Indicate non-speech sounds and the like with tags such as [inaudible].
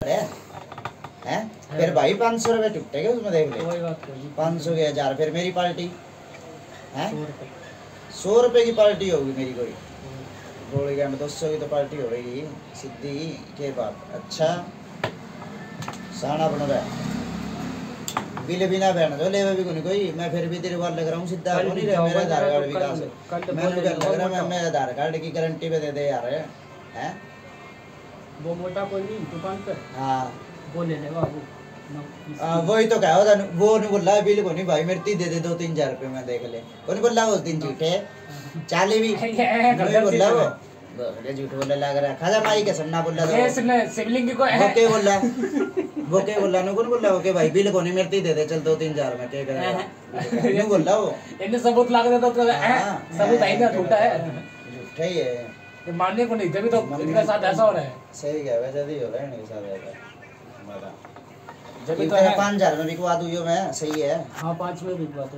है? फिर भाई पाँच सौ रुपये टूटेगे उसमें देख ले। पाँच सौ के हज़ार फिर मेरी पार्टी। हैं? सौ रुपये। रुपए की पार्टी होगी मेरी कोई। गोली का दो सौ की तो पार्टी होगी सीधी के बात? अच्छा। साना बन रहा बिल बिना बैठ जो लेवे भी कोई कोई। मैं फिर भी तेरे बार लग रहा हूँ सीधा हो नहीं रहा मेरा आधार कार्ड विकास तो मैंने लग रहा मैं मैं आधार कार्ड की गारंटी पे दे दे यार। हैं? वो मोटा कोई नहीं दुकान पे हाँ। वो ले लेगा वो नौ- वही तो कहा था वो नहीं बोल बिल को नहीं भाई मेरे ती दे दे दो तीन हज़ार रुपये मैं देख ले। वो नहीं बोल उस दिन झूठे चाली भी। [laughs] नहीं बोल वो झूठ बोले लग रहा खाजा माई के सन्ना बोल वो। को वो के बोल? वो के बोल? नु कौन बोल? रहा वो के भाई बिल को नहीं मेरे ती दे दे चल दो तीन हज़ार में के करेगा नु बोल वो। इन्हें सबूत लाग देता तो हाँ, सबूत है ना झूठा है। झूठा ही है। ये मानने को नहीं तभी तो इनके साथ ऐसा हो रहा है। सही कह वैसे ही हो रहा है इनके साथ ऐसा। जब तो है। पाँच हज़ार में बिकवा दूँ मैं सही है। हाँ पाँच में बिकवा है